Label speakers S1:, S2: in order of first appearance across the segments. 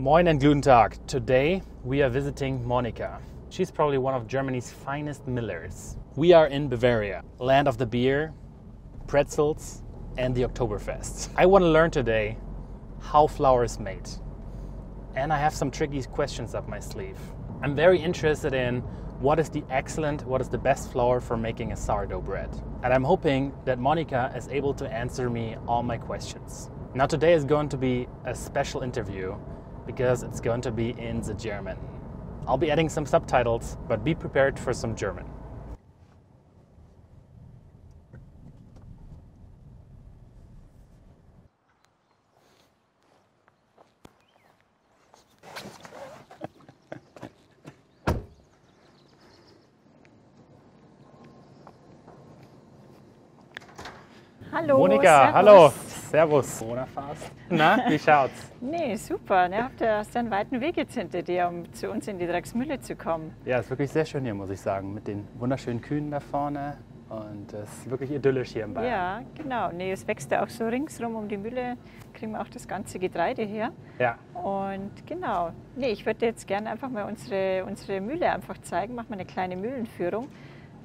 S1: Moin and guten Tag. Today we are visiting Monica. She's probably one of Germany's finest millers. We are in Bavaria, land of the beer, pretzels, and the Oktoberfest. I want to learn today how flour is made. And I have some tricky questions up my sleeve. I'm very interested in what is the excellent, what is the best flour for making a sourdough bread. And I'm hoping that Monica is able to answer me all my questions. Now, today is going to be a special interview because it's going to be in the German. I'll be adding some subtitles, but be prepared for some German.
S2: Hallo.
S1: Monika,
S2: servus.
S1: hallo. Servus. Corona fast. Na, wie schaut's?
S2: Nee, super. Ne, habt ihr hast einen weiten Weg jetzt hinter dir, um zu uns in die Drecksmühle zu kommen.
S1: Ja, ist wirklich sehr schön hier, muss ich sagen, mit den wunderschönen Kühen da vorne. Und es ist wirklich idyllisch hier im Bayern.
S2: Ja, genau. Nee, es wächst ja auch so ringsrum um die Mühle, kriegen wir auch das ganze Getreide her.
S1: Ja.
S2: Und genau. Nee, ich würde jetzt gerne einfach mal unsere, unsere Mühle einfach zeigen. Machen wir eine kleine Mühlenführung,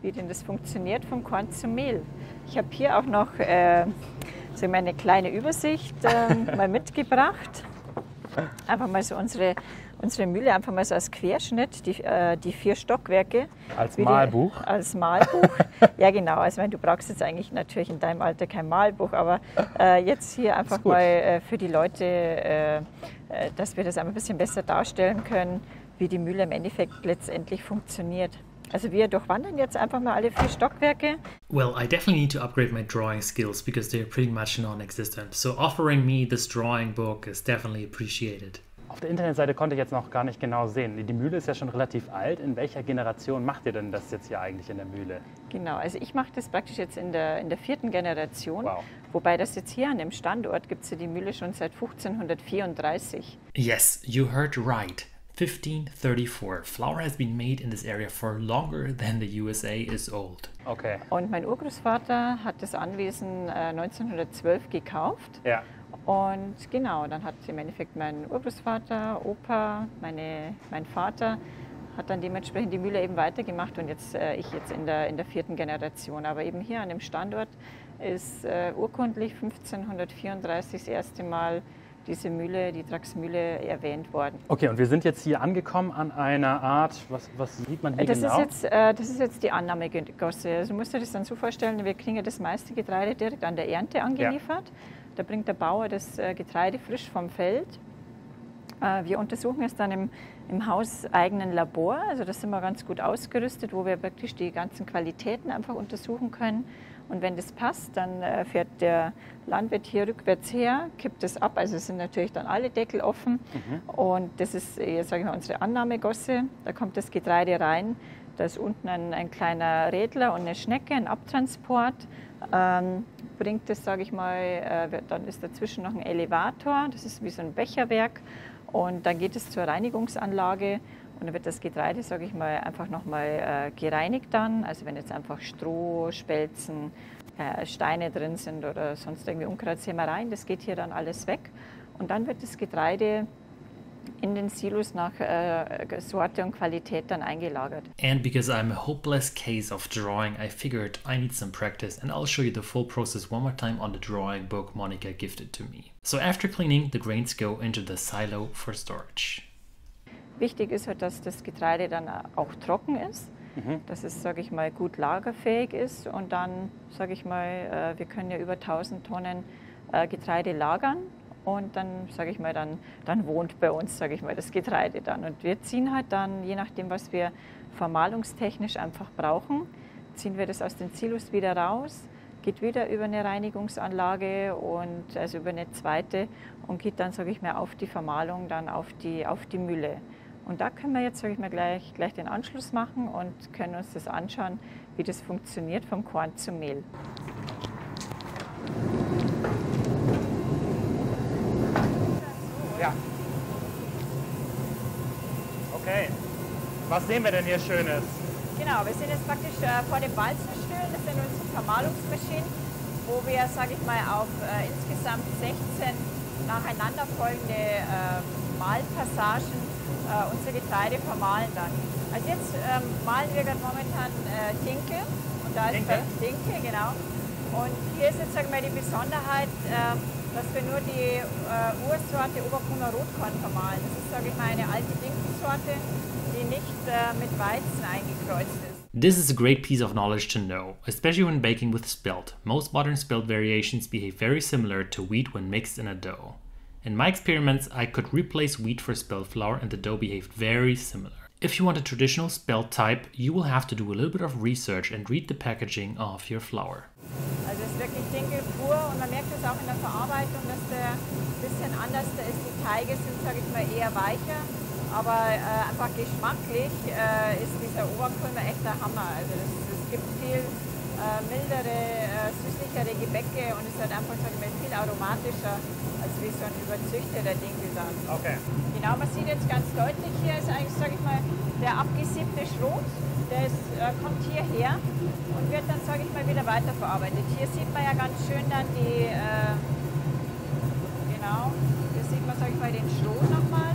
S2: wie denn das funktioniert vom Korn zum Mehl. Ich habe hier auch noch äh, so eine kleine Übersicht äh, mal mitgebracht. Einfach mal so unsere, unsere Mühle, einfach mal so als Querschnitt, die, äh, die vier Stockwerke.
S1: Als
S2: die-
S1: Malbuch.
S2: Als Malbuch. ja, genau. Also, wenn du brauchst jetzt eigentlich natürlich in deinem Alter kein Malbuch, aber äh, jetzt hier einfach mal äh, für die Leute, äh, äh, dass wir das ein bisschen besser darstellen können, wie die Mühle im Endeffekt letztendlich funktioniert. Also wir durchwandern jetzt einfach mal alle vier Stockwerke.
S3: Well, I definitely need to upgrade my drawing skills because they're pretty much non existent. So, offering me this drawing book is definitely appreciated.
S1: Auf der Internetseite konnte ich jetzt noch gar nicht genau sehen. Die Mühle ist ja schon relativ alt. In welcher Generation macht ihr denn das jetzt hier eigentlich in der Mühle?
S2: Genau, also ich mache das praktisch jetzt in der, in der vierten Generation.
S1: Wow.
S2: Wobei das jetzt hier an dem Standort gibt es ja die Mühle schon seit 1534.
S3: Yes, you heard right. 1534. Flour has been made in this area for longer than the USA is old.
S1: Okay.
S2: Und mein Urgroßvater hat das Anwesen äh, 1912 gekauft.
S1: Ja.
S2: Und genau, dann hat im Endeffekt mein Urgroßvater, Opa, meine, mein Vater hat dann dementsprechend die Mühle eben weitergemacht und jetzt äh, ich jetzt in der, in der vierten Generation. Aber eben hier an dem Standort ist äh, urkundlich 1534 das erste Mal diese Mühle, die Draxmühle, erwähnt worden.
S1: Okay, und wir sind jetzt hier angekommen an einer Art, was, was sieht man hier
S2: Das
S1: genau?
S2: ist, jetzt, äh, das ist jetzt die Annahmegosse. Also du musst dir das dann so vorstellen, wir kriegen ja das meiste Getreide direkt an der Ernte angeliefert. Da bringt der Bauer das äh, Getreide frisch vom Feld. Äh, wir untersuchen es dann im, im hauseigenen Labor. Also das sind wir ganz gut ausgerüstet, wo wir wirklich die ganzen Qualitäten einfach untersuchen können. Und wenn das passt, dann äh, fährt der Landwirt hier rückwärts her, kippt es ab. Also es sind natürlich dann alle Deckel offen. Und das ist, äh, jetzt sage ich mal, unsere Annahmegosse. Da kommt das Getreide rein. Da ist unten ein, ein kleiner Rädler und eine Schnecke, ein Abtransport. Ähm, bringt es, sage ich mal, äh, dann ist dazwischen noch ein Elevator. Das ist wie so ein Becherwerk. Und dann geht es zur Reinigungsanlage und dann wird das Getreide, sage ich mal, einfach nochmal äh, gereinigt dann. Also wenn jetzt einfach Stroh, Spelzen, äh, Steine drin sind oder sonst irgendwie Unkrautsämereien, das geht hier dann alles weg. Und dann wird das Getreide in den Silos nach äh, Sorte und Qualität dann eingelagert.
S3: And because I'm a hopeless case of drawing, I figured I need some practice and I'll show you the full process one more time on the drawing book Monica gifted to me. So, after cleaning, the grains go into the silo for storage.
S2: Wichtig ist halt, dass das Getreide dann auch trocken ist, dass es, sage ich mal, gut lagerfähig ist und dann, sage ich mal, äh, wir können ja über 1000 Tonnen äh, Getreide lagern und dann, sage ich mal, dann, dann wohnt bei uns, sage ich mal, das Getreide dann. Und wir ziehen halt dann, je nachdem, was wir vermahlungstechnisch einfach brauchen, ziehen wir das aus den Silos wieder raus, geht wieder über eine Reinigungsanlage und also über eine zweite und geht dann, sage ich mal, auf die Vermahlung, dann auf die, auf die Mühle. Und da können wir jetzt, sage ich mal, gleich, gleich den Anschluss machen und können uns das anschauen, wie das funktioniert vom Korn zum Mehl.
S1: Ja. Okay. Was sehen wir denn hier Schönes?
S2: Genau, wir sind jetzt praktisch äh, vor dem Walzenstühlen. Das sind unsere Vermahlungsmaschinen, wo wir, sage ich mal, auf äh, insgesamt 16 nacheinander folgende äh, Malpassagen äh, unser Getreide vermahlen dann. Also jetzt ähm, malen wir gerade momentan äh, Dinkel und da ist
S1: Dinkel?
S2: Dinkel, genau. Und hier ist jetzt sagen wir, die Besonderheit, äh, dass wir nur die äh, Ursorte Oberbrunner Rotkorn vermahlen. Das ist, sage ich mal, eine alte Dinkelsorte, die nicht äh, mit Weizen eingekreuzt ist.
S3: This is a great piece of knowledge to know, especially when baking with spelt. Most modern spelt variations behave very similar to wheat when mixed in a dough. In my experiments, I could replace wheat for spelt flour and the dough behaved very similar. If you want a traditional spelt type, you will have to do a little bit of research and read the packaging of your flour.
S2: Also es ist wirklich und man merkt es auch in der Verarbeitung, dass der ein bisschen anders ist. Die Teige sind, sage ich mal, eher weicher, aber äh, einfach geschmacklich äh, ist dieser Hammer. Also es gibt viel äh, mildere, äh, süßlichere Gebäcke und es halt einfach, sage ich mal, viel aromatischer als wie so ein überzüchteter Dinkel dann.
S1: Okay.
S2: Genau, man sieht jetzt ganz deutlich, hier ist eigentlich, sage ich mal, der abgesiebte Schrot, der ist, äh, kommt hierher und wird dann, sage ich mal, wieder weiterverarbeitet. Hier sieht man ja ganz schön dann die, äh, genau, hier sieht man, sage ich mal, den Schrot nochmal.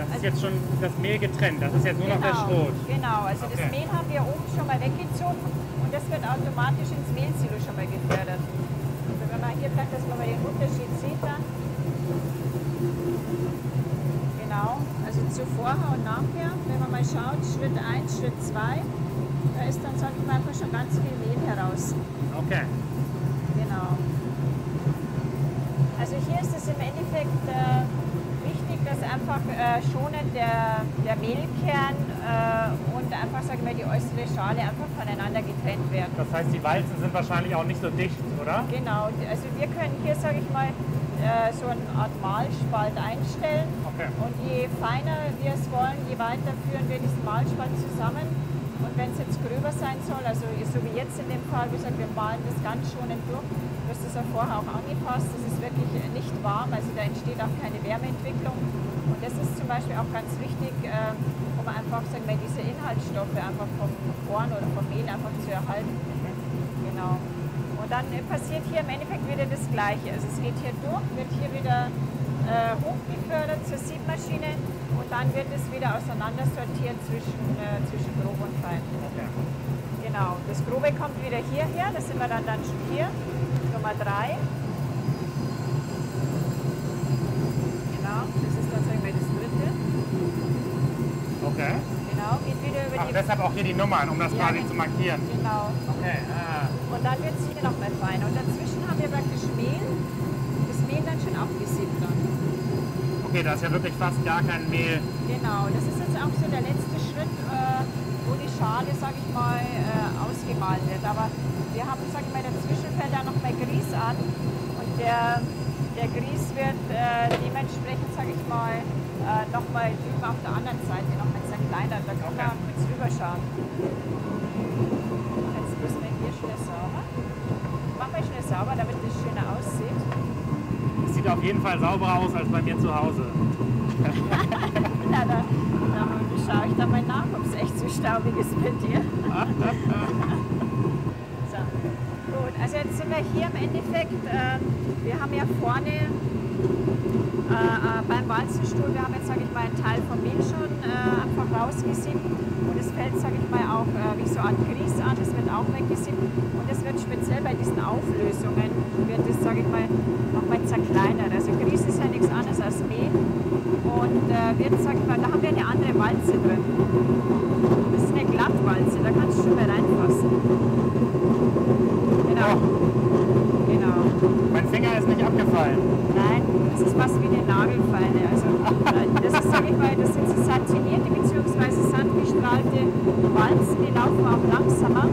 S1: Das ist jetzt schon das Mehl getrennt. Das ist jetzt nur noch der
S2: Genau,
S1: Schrot.
S2: genau, also
S1: Okay.
S2: das Mehl haben wir oben schon mal weggezogen und das wird automatisch ins Mehlsilo schon mal gefördert. Also wenn man hier vielleicht, dass man mal den Unterschied sieht dann. Genau, also zu vorher und nachher, wenn man mal schaut, Schritt 1, Schritt 2, da ist dann, sag ich mal, einfach schon ganz viel Mehl heraus.
S1: Okay.
S2: Genau. Also hier ist es im Endeffekt äh, wichtig, dass einfach äh, schonend der, der Mehlkern äh, und einfach, sagen wir, die äußere Schale einfach voneinander getrennt werden.
S1: Das heißt, die Walzen sind wahrscheinlich auch nicht so dicht, oder?
S2: Genau, also wir können hier, sage ich mal, äh, so eine Art Mahlspalt einstellen.
S1: Okay.
S2: Und je feiner wir es wollen, je weiter führen wir diesen Mahlspalt zusammen. Und wenn es jetzt gröber sein soll, also so wie jetzt in dem Fall, wie gesagt, wir malen das ganz schonend durch. Du hast das ja vorher auch angepasst, das ist wirklich nicht warm, also da entsteht auch keine Wärmeentwicklung. Und das ist zum Beispiel auch ganz wichtig, äh, um einfach sagen wir, diese Inhaltsstoffe einfach vom Korn oder vom Mehl einfach zu erhalten. Genau. Und dann äh, passiert hier im Endeffekt wieder das Gleiche. Also es geht hier durch, wird hier wieder äh, hochgefördert zur Siebmaschine und dann wird es wieder auseinandersortiert zwischen, äh, zwischen grob und fein. Genau, das Grobe kommt wieder hierher, da sind wir dann, dann schon hier, Nummer 3. Genau, das ist dann sagen wir das dritte.
S1: Okay.
S2: Genau, geht wieder über
S1: Ach,
S2: die...
S1: deshalb auch hier die Nummern, um das
S2: Ja,
S1: quasi zu markieren.
S2: Genau.
S1: Okay. Ah.
S2: Und dann wird es hier noch mal fein. Und dazwischen haben wir praktisch Mehl, das Mehl dann schon abgesiebt dann.
S1: Okay, da ist ja wirklich fast gar kein Mehl.
S2: Genau, das ist jetzt auch so der letzte Schritt, äh, wo die Schale, sag ich mal, äh, ausgemahlen wird. Aber wir haben, sag ich mal, dazwischen fällt da noch mal Grieß an und der, der Grieß wird äh, dementsprechend, sag ich mal, äh, noch mal drüben auf der anderen Seite noch mal zerkleinert. Da können wir kurz rüberschauen. Jetzt müssen wir hier schnell sauber. Machen wir schnell sauber, damit es schöner aussieht.
S1: Es sieht auf jeden Fall sauberer aus als bei mir zu Hause.
S2: Na, da, da schaue ich dann mal nach, ob es echt so staubig ist bei dir. so. Gut, also jetzt sind wir hier im Endeffekt, ähm, wir haben ja vorne äh, äh, Walzenstuhl, wir haben jetzt, sage ich mal, einen Teil vom Mehl schon äh, einfach rausgesiebt und es fällt, sage ich mal, auch äh, wie so Art Grieß an, das wird auch weggesiebt und das wird speziell bei diesen Auflösungen, wird das, sage ich mal, nochmal zerkleinert. Also Grieß ist ja nichts anderes als Mehl und äh, wird, sag ich mal, da haben wir eine andere Walze drin. Das ist eine Glattwalze, da kannst du schon mal reinfassen. Genau. Genau.
S1: Mein Finger ist nicht abgefallen.
S2: Nein, das ist fast wie eine Nagelfeile. Also, äh, das ist, sag ich mal, das sind so satinierte bzw. sandgestrahlte Walzen, die laufen auch langsamer.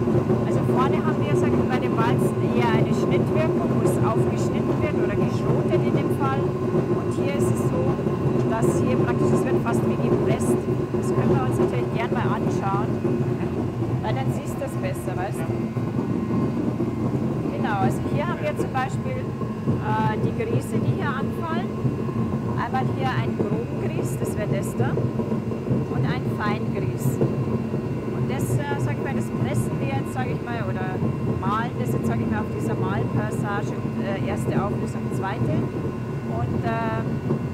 S2: Also vorne haben wir, sag ich mal, bei den Walzen eher eine Schnittwirkung, wo es aufgeschnitten wird oder geschrotet in dem Fall. Und hier ist es so, dass hier praktisch, es wird fast wie gepresst. Das können wir uns natürlich gern mal anschauen, weil dann siehst du es besser, weißt du? Genau, also hier haben wir zum Beispiel äh, die Grieße, die hier anfallen. Einmal hier ein groben Grieß, das wäre das da, und ein Feingrieß. Und das, äh, sag ich mal, das pressen wir jetzt, sage ich mal, oder malen das jetzt, sage ich mal, auf dieser Malpassage, äh, erste Auflösung, zweite. Und äh,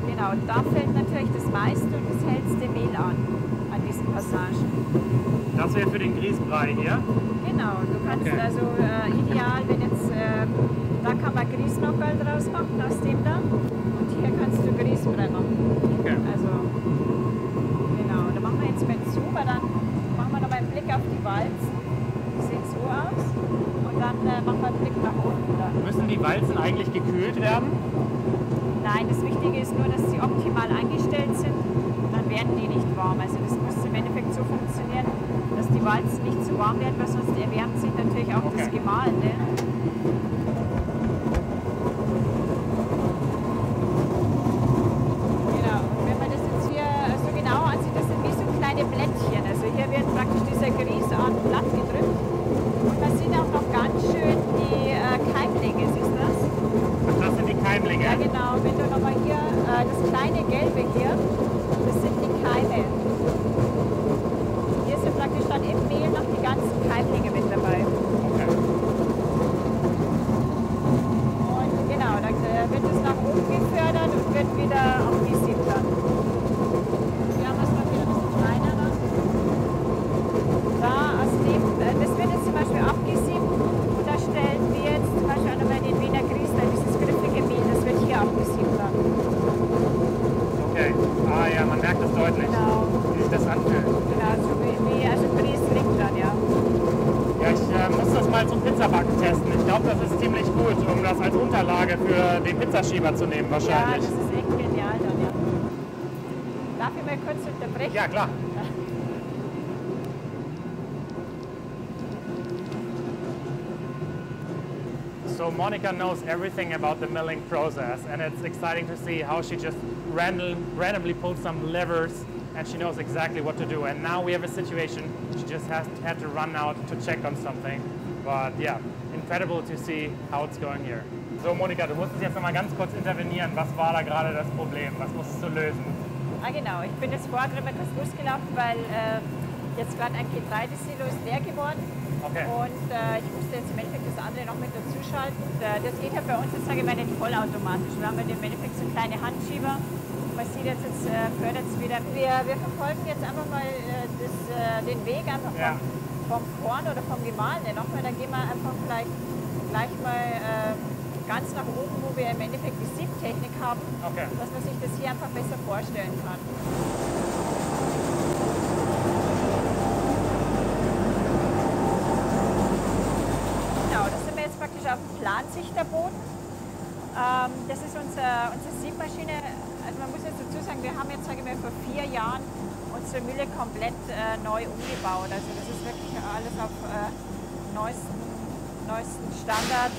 S2: genau, Genau, da fällt natürlich das meiste und das hellste Mehl an, an diesen Passagen.
S1: Das wäre für den Grießbrei hier?
S2: Genau, du kannst
S1: Okay.
S2: also äh, ideal, wenn jetzt, äh, da kann man Grießnockerl draus machen aus dem da und hier kannst du Grießbrei machen.
S1: Okay.
S2: Also, genau, da machen wir jetzt mit zu, weil dann machen wir nochmal einen Blick auf die Walzen. Die sieht so aus. Und dann äh, machen wir einen Blick nach unten. Dann.
S1: Müssen die Walzen eigentlich gekühlt werden?
S2: Nein, das Wichtige ist nur, dass sie optimal eingestellt sind. Dann werden die nicht warm. Also das muss im Endeffekt so funktionieren, dass die Walzen nicht zu warm werden, weil sonst erwärmt sich natürlich auch das
S1: Okay.
S2: Gemahlene. Genau. Mal zum
S1: Pizzabacken testen. Ich glaube, das ist ziemlich gut, um das als Unterlage für den Pizzaschieber zu nehmen
S2: Ja, das ist echt genial dann, ja. Darf ich mal kurz unterbrechen?
S1: Ja, klar. So Monica knows everything about the milling process and it's exciting to see how she just random, randomly pulls some levers and she knows exactly what to do. And now we have a situation, she just has had to run out to check on something. But yeah, incredible to see how it's going here. So Monika, du musstest jetzt noch mal ganz kurz intervenieren. Was war da gerade das Problem? Was musstest du lösen?
S2: Ah, genau. Ich bin jetzt vorher gerade mal kurz losgelaufen, weil äh, jetzt gerade ein Getreidesilo ist leer geworden.
S1: Okay.
S2: Und äh, ich musste jetzt im Endeffekt das andere noch mit dazu schalten. Äh, das geht ja bei uns jetzt, sage ich mal, nicht vollautomatisch. Wir haben ja im Endeffekt so kleine Handschieber. Man sieht jetzt, jetzt äh, fördert es wieder. Wir, wir verfolgen jetzt einfach mal äh, das, äh, den Weg einfach
S1: Ja.
S2: vom, vom Korn oder vom Gemahlenen nochmal. Dann gehen wir einfach vielleicht gleich mal äh, ganz nach oben, wo wir im Endeffekt die Siebtechnik haben,
S1: Okay.
S2: dass man sich das hier einfach besser vorstellen kann. Genau, das sind wir jetzt praktisch auf dem Plansichterboden. Ähm, das ist unser, unsere Siebmaschine. Also man muss jetzt dazu sagen, wir haben jetzt, sage ich mal, vor vier Jahren unsere Mülle komplett äh, neu umgebaut. Also das ist wirklich alles auf äh, neuesten, neuesten Standard.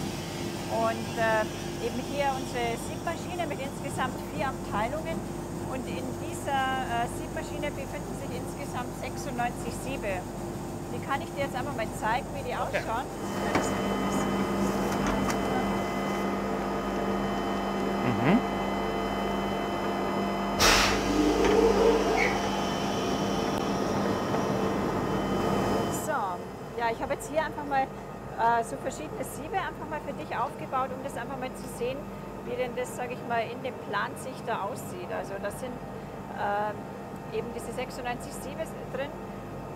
S2: Und äh, eben hier unsere Siebmaschine mit insgesamt vier Abteilungen. Und in dieser äh, Siebmaschine befinden sich insgesamt 96 Siebe. Die kann ich dir jetzt einfach mal zeigen, wie die
S1: Okay.
S2: ausschauen. So, ja, ich habe jetzt hier einfach mal äh, so verschiedene Siebe einfach mal für dich aufgebaut, um das einfach mal zu sehen, wie denn das, sage ich mal, in dem Plansichter aussieht. Also das sind äh, eben diese 96 Siebe drin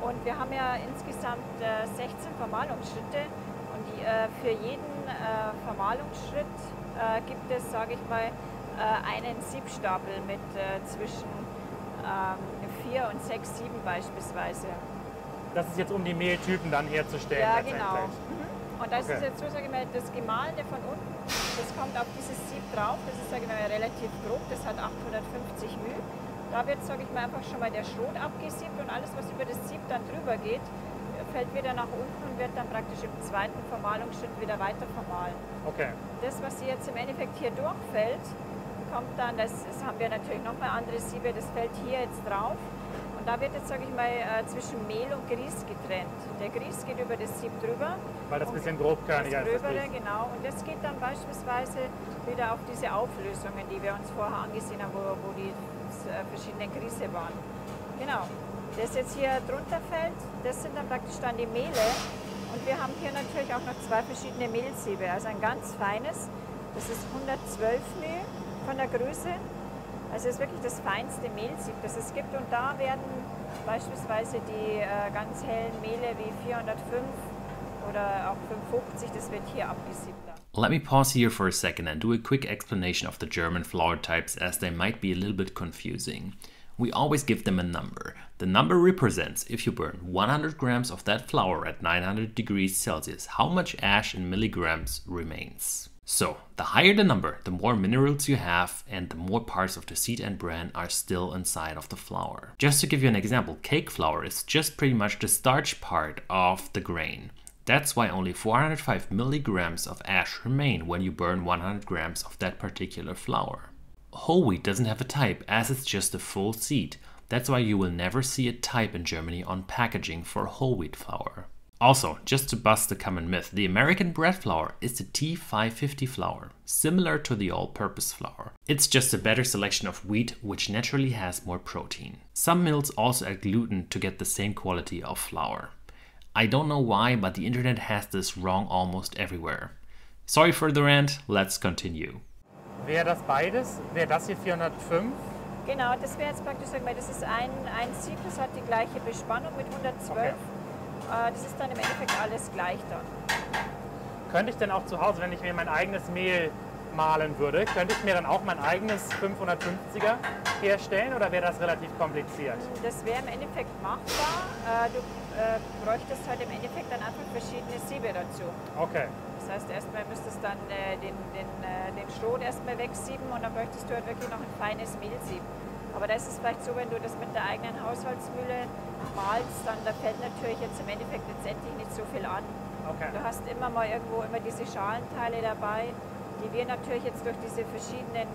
S2: und wir haben ja insgesamt äh, 16 Vermahlungsschritte und die, äh, für jeden äh, Vermahlungsschritt äh, gibt es, sage ich mal, einen Siebstapel mit zwischen ähm, 4 und 6 Sieben beispielsweise.
S1: Das ist jetzt um die Mehltypen dann herzustellen.
S2: Ja, genau. Mhm. Und das
S1: Okay.
S2: ist jetzt so, sage ich mal, das Gemahlene von unten, das kommt auf dieses Sieb drauf. Das ist, sage ich mal, relativ grob, das hat 850 μ. Da wird, sage ich mal, einfach schon mal der Schrot abgesiebt und alles, was über das Sieb dann drüber geht, fällt wieder nach unten und wird dann praktisch im zweiten Vermahlungsschritt wieder weiter vermahlen.
S1: Okay.
S2: Das, was jetzt im Endeffekt hier durchfällt, kommt dann, das, das haben wir natürlich nochmal andere Siebe, das fällt hier jetzt drauf. Da wird jetzt, sage ich mal, äh, zwischen Mehl und Grieß getrennt. Der Grieß geht über das Sieb drüber.
S1: Weil das ein bisschen grobkörniger
S2: das
S1: ist. Das
S2: Gröbere, genau. Und das geht dann beispielsweise wieder auf diese Auflösungen, die wir uns vorher angesehen haben, wo, wo die äh, verschiedenen Grieße waren. Genau. Das jetzt hier drunter fällt, das sind dann praktisch dann die Mehle. Und wir haben hier natürlich auch noch zwei verschiedene Mehlsiebe. Also ein ganz feines, das ist 112 Mehl von der Größe. Also es ist wirklich das feinste Mehlsieb, das es gibt. Und da werden beispielsweise die äh, ganz hellen Mehle wie 405 oder auch 550, das wird hier abgesiebt.
S3: Let me pause here for a second and do a quick explanation of the German flour types as they might be a little bit confusing. We always give them a number. The number represents, if you burn 100 grams of that flour at 900 degrees Celsius, how much ash in milligrams remains. So, the higher the number, the more minerals you have, and the more parts of the seed and bran are still inside of the flour. Just to give you an example, cake flour is just pretty much the starch part of the grain. That's why only 405 milligrams of ash remain when you burn 100 grams of that particular flour. Whole wheat doesn't have a type as it's just a full seed. That's why you will never see a type in Germany on packaging for whole wheat flour. Also, just to bust the common myth, the American bread flour is the T550 flour, similar to the all purpose flour. It's just a better selection of wheat which naturally has more protein. Some mills also add gluten to get the same quality of flour. I don't know why, but the internet has this wrong almost everywhere. Sorry for the rant, let's continue.
S1: Wäre das beides? Wäre das hier 405?
S2: Genau, das wäre jetzt praktisch, sag mal, das ist ein, ein Sieb, das hat die gleiche Bespannung mit 112. Okay. Äh, das ist dann im Endeffekt alles gleich dann.
S1: Könnte ich denn auch zu Hause, wenn ich mir mein eigenes Mehl malen würde, könnte ich mir dann auch mein eigenes 550er herstellen oder wäre das relativ kompliziert?
S2: Das wäre im Endeffekt machbar. Äh, du äh, bräuchtest halt im Endeffekt dann einfach verschiedene Siebe dazu.
S1: Okay.
S2: Das heißt, erstmal müsstest du dann den, den, den Schrot erstmal wegsieben und dann bräuchtest du halt wirklich noch ein feines Mehlsieb. Aber da ist es vielleicht so, wenn du das mit der eigenen Haushaltsmühle malst, dann da fällt natürlich jetzt im Endeffekt letztendlich nicht so viel an.
S1: Okay.
S2: Du hast immer mal irgendwo immer diese Schalenteile dabei, die wir natürlich jetzt durch diese verschiedenen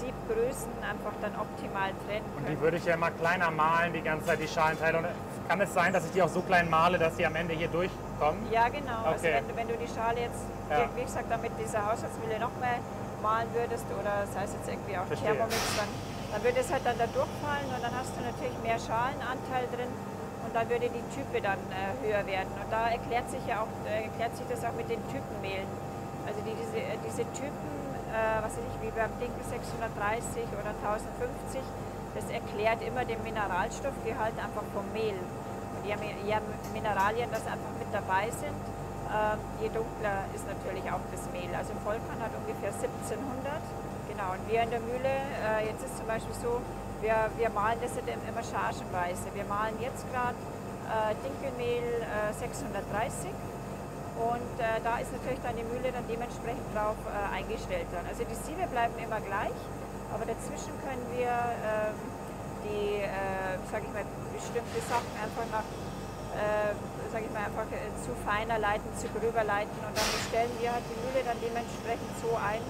S2: Siebgrößen einfach dann optimal trennen können.
S1: Und die würde ich ja immer kleiner malen, die ganze Zeit die Schalenteile. Und kann es sein, dass ich die auch so klein male, dass sie am Ende hier durchkommen?
S2: Ja, genau. Also okay. Also wenn, wenn, du die Schale jetzt, ja. wie gesagt, dann mit dieser Haushaltsmühle noch mal malen würdest oder sei es jetzt irgendwie auch Verstehe. Thermomix, dann, dann würde es halt dann da durchfallen und dann hast du natürlich mehr Schalenanteil drin und dann würde die Type dann äh, höher werden. Und da erklärt sich ja auch, äh, erklärt sich das auch mit den Typenmehlen. Also die, diese, äh, diese Typen, äh, was weiß ich, wie beim Dinkel 630 oder 1050, das erklärt immer den Mineralstoffgehalt einfach vom Mehl. Und je mehr Mineralien das einfach mit dabei sind, äh, je dunkler ist natürlich auch das Mehl. Also Vollkorn hat ungefähr 1700. Genau, und wir in der Mühle, äh, jetzt ist zum Beispiel so, wir, wir malen das immer chargenweise. Wir malen jetzt gerade äh, Dinkelmehl 630 und äh, da ist natürlich dann die Mühle dann dementsprechend drauf äh, eingestellt. Dann. Also die Siebe bleiben immer gleich, aber dazwischen können wir äh, die, äh, sage ich mal, bestimmte Sachen einfach nach, äh, sage ich mal, einfach äh, zu feiner leiten, zu gröber leiten und dann stellen wir halt die Mühle dann dementsprechend so ein,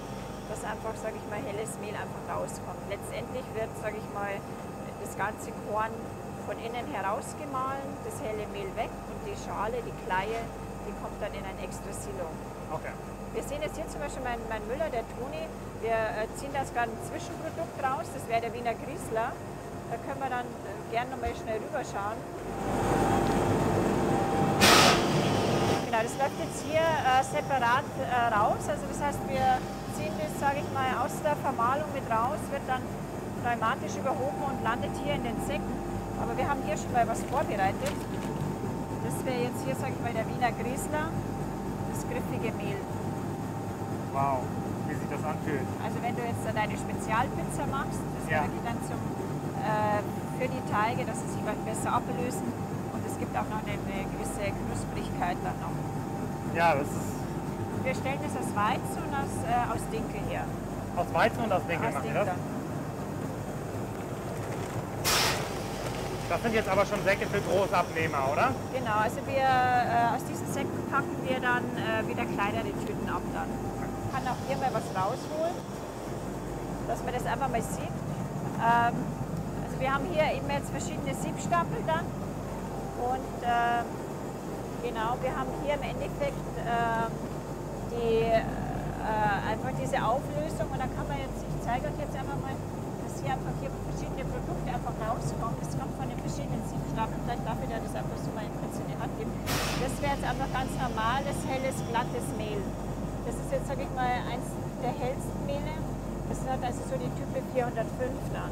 S2: dass einfach, sage ich mal, helles Mehl einfach rauskommt. Letztendlich wird, sage ich mal, das ganze Korn von innen herausgemahlen, das helle Mehl weg und die Schale, die Kleie, die kommt dann in ein extra Silo.
S1: Okay.
S2: Wir sehen jetzt hier zum Beispiel mein, mein Müller, der Toni, wir äh, ziehen das gerade ein Zwischenprodukt raus, das wäre der Wiener Griesler. Da können wir dann äh, gerne nochmal schnell rüberschauen. Genau, das läuft jetzt hier äh, separat äh, raus. Also das heißt, wir sage ich mal, aus der Vermahlung mit raus, wird dann pneumatisch überhoben und landet hier in den Säcken. Aber wir haben hier schon mal was vorbereitet. Das wäre jetzt hier, sage ich mal, der Wiener Griesler, das griffige Mehl.
S1: Wow, wie sich das anfühlt.
S2: Also wenn du jetzt deine Spezialpizza machst, das ja. wirklich dann zum, äh, für die Teige, dass sie sich besser ablösen und es gibt auch noch eine, eine gewisse Knusprigkeit dann noch.
S1: Ja, das ist...
S2: Wir stellen das aus Weizen und aus, äh, aus Dinkel her.
S1: Aus Weizen und aus Dinkel aus machen Dinkel. das? Das sind jetzt aber schon Säcke für Großabnehmer, oder?
S2: Genau, also wir äh, aus diesen Säcken packen wir dann äh, wieder kleinere Tüten ab dann. Ich kann auch hier mal was rausholen, dass man das einfach mal sieht. Ähm, also wir haben hier eben jetzt verschiedene Siebstapel dann und äh, genau, wir haben hier im Endeffekt ähm, die, äh, einfach diese Auflösung und dann kann man jetzt, ich zeige euch jetzt einfach mal, dass hier einfach hier verschiedene Produkte einfach rauskommen. Das kommt von den verschiedenen Siebstapeln. Vielleicht darf ich dir das einfach so mal kurz in die Hand geben. Das wäre jetzt einfach ganz normales, helles, glattes Mehl. Das ist jetzt, sage ich mal, eins der hellsten Mehle. Das hat also so die Type 405 dann.